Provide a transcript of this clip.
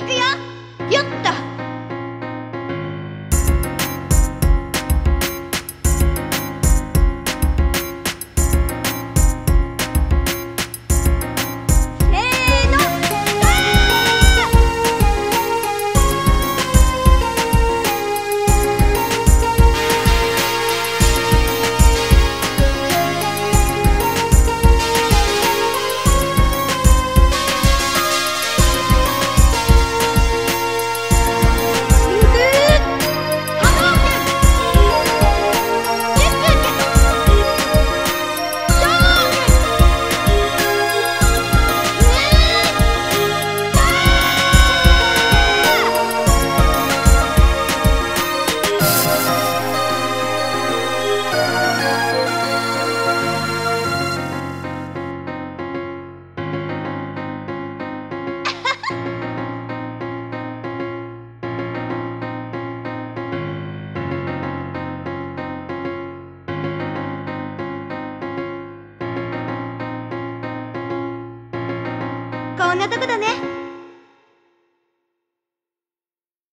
行くよ。よっと。んなとこだね。